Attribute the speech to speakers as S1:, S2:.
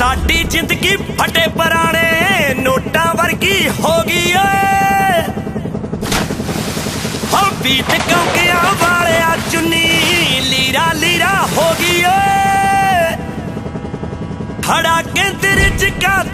S1: ਸਾਡੀ ਜ਼ਿੰਦਗੀ ਫਟੇ ਪਰਾਣੇ ਨੋਟਾਂ ਵਰਗੀ ਹੋ ਗਈ ਓਏ ਹੋ ਬੀਤ ਕੌਕਿਆਂ ਵਾਲਿਆ ਚੁੰਨੀ, ਲੀਰਾ ਲੀਰਾ ਹੋ ਗਈ ਓਏ ਖੜਾ ਕੇਂਦਰ ਚ ਕਾਦੋਂ